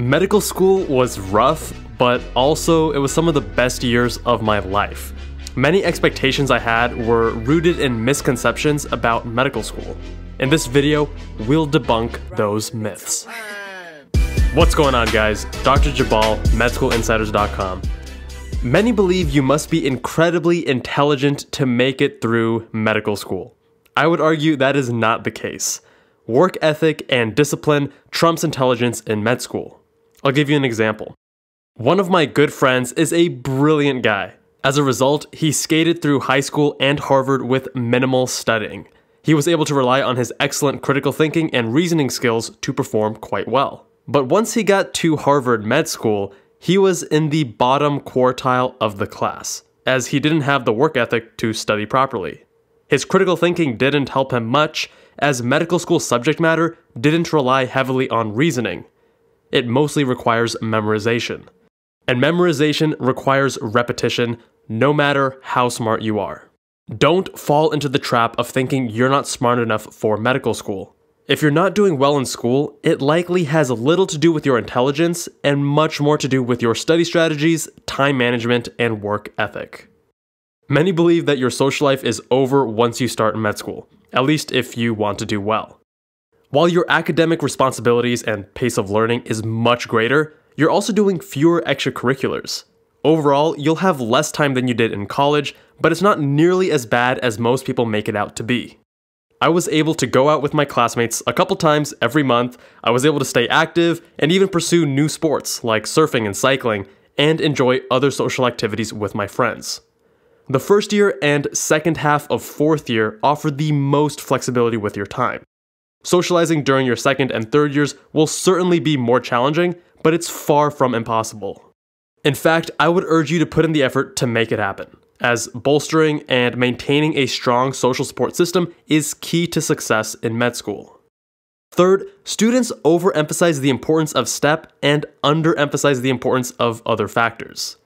Medical school was rough, but also it was some of the best years of my life. Many expectations I had were rooted in misconceptions about medical school. In this video, we'll debunk those myths. What's going on, guys? Dr. Jubbal, MedSchoolInsiders.com. Many believe you must be incredibly intelligent to make it through medical school. I would argue that is not the case. Work ethic and discipline trumps intelligence in med school. I'll give you an example. One of my good friends is a brilliant guy. As a result, he skated through high school and Harvard with minimal studying. He was able to rely on his excellent critical thinking and reasoning skills to perform quite well. But once he got to Harvard Med School, he was in the bottom quartile of the class, as he didn't have the work ethic to study properly. His critical thinking didn't help him much, as medical school subject matter didn't rely heavily on reasoning it mostly requires memorization. And memorization requires repetition no matter how smart you are. Don't fall into the trap of thinking you're not smart enough for medical school. If you're not doing well in school, it likely has little to do with your intelligence and much more to do with your study strategies, time management, and work ethic. Many believe that your social life is over once you start med school, at least if you want to do well. While your academic responsibilities and pace of learning is much greater, you're also doing fewer extracurriculars. Overall, you'll have less time than you did in college, but it's not nearly as bad as most people make it out to be. I was able to go out with my classmates a couple times every month, I was able to stay active, and even pursue new sports like surfing and cycling, and enjoy other social activities with my friends. The first year and second half of fourth year offer the most flexibility with your time. Socializing during your second and third years will certainly be more challenging, but it's far from impossible. In fact, I would urge you to put in the effort to make it happen, as bolstering and maintaining a strong social support system is key to success in med school. Third, students overemphasize the importance of STEP and underemphasize the importance of other factors.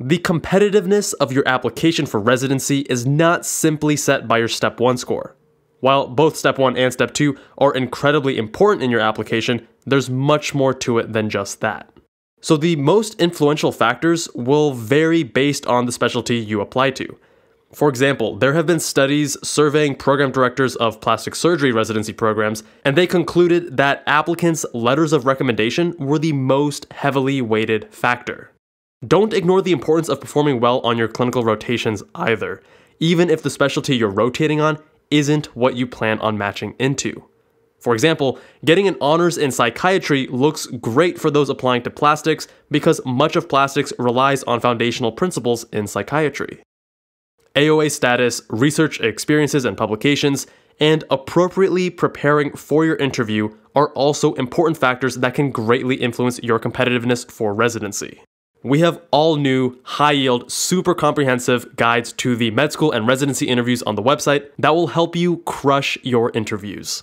The competitiveness of your application for residency is not simply set by your Step 1 score. While both step 1 and step 2 are incredibly important in your application, there's much more to it than just that. So the most influential factors will vary based on the specialty you apply to. For example, there have been studies surveying program directors of plastic surgery residency programs, and they concluded that applicants' letters of recommendation were the most heavily weighted factor. Don't ignore the importance of performing well on your clinical rotations either, even if the specialty you're rotating on isn't what you plan on matching into. For example, getting an honors in psychiatry looks great for those applying to plastics because much of plastics relies on foundational principles in psychiatry. AOA status, research experiences and publications, and appropriately preparing for your interview are also important factors that can greatly influence your competitiveness for residency we have all new, high yield, super comprehensive guides to the med school and residency interviews on the website that will help you crush your interviews.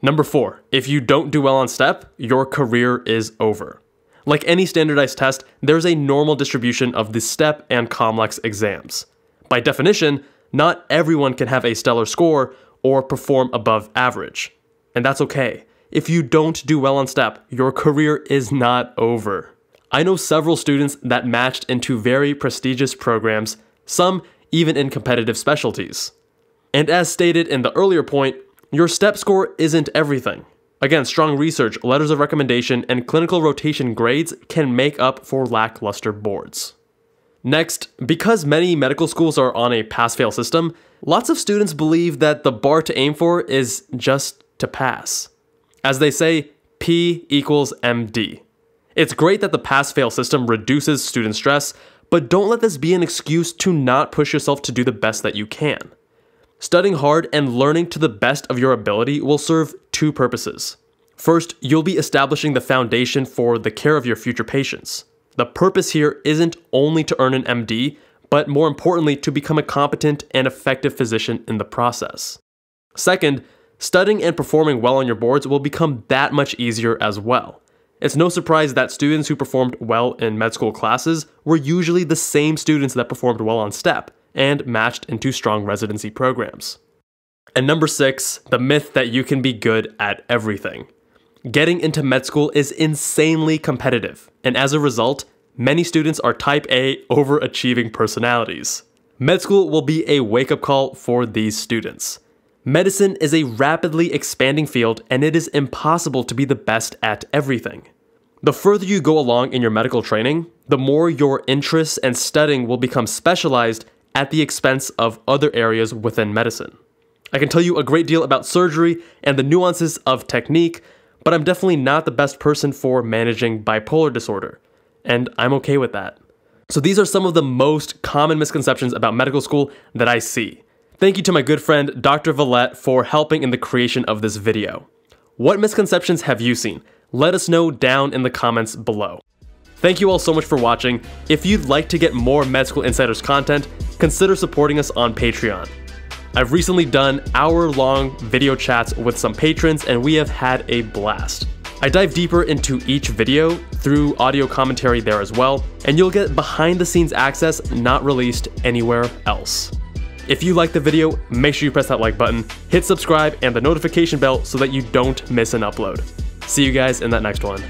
Number four, if you don't do well on STEP, your career is over. Like any standardized test, there's a normal distribution of the STEP and COMLEX exams. By definition, not everyone can have a stellar score or perform above average. And that's okay. If you don't do well on STEP, your career is not over. I know several students that matched into very prestigious programs, some even in competitive specialties. And as stated in the earlier point, your STEP score isn't everything. Again, strong research, letters of recommendation, and clinical rotation grades can make up for lackluster boards. Next, because many medical schools are on a pass fail system, lots of students believe that the bar to aim for is just to pass. As they say, P equals MD. It's great that the pass fail system reduces student stress, but don't let this be an excuse to not push yourself to do the best that you can. Studying hard and learning to the best of your ability will serve two purposes. First, you'll be establishing the foundation for the care of your future patients. The purpose here isn't only to earn an MD, but more importantly, to become a competent and effective physician in the process. Second, studying and performing well on your boards will become that much easier as well. It's no surprise that students who performed well in med school classes were usually the same students that performed well on STEP and matched into strong residency programs. And number six, the myth that you can be good at everything. Getting into med school is insanely competitive, and as a result, many students are type A overachieving personalities. Med school will be a wake up call for these students. Medicine is a rapidly expanding field, and it is impossible to be the best at everything. The further you go along in your medical training, the more your interests and studying will become specialized at the expense of other areas within medicine. I can tell you a great deal about surgery and the nuances of technique, but I'm definitely not the best person for managing bipolar disorder, and I'm okay with that. So these are some of the most common misconceptions about medical school that I see. Thank you to my good friend Dr. Vallette for helping in the creation of this video. What misconceptions have you seen? Let us know down in the comments below. Thank you all so much for watching. If you'd like to get more Med School Insiders content, consider supporting us on Patreon. I've recently done hour-long video chats with some patrons and we have had a blast. I dive deeper into each video through audio commentary there as well, and you'll get behind the scenes access not released anywhere else. If you like the video, make sure you press that like button, hit subscribe and the notification bell so that you don't miss an upload. See you guys in that next one.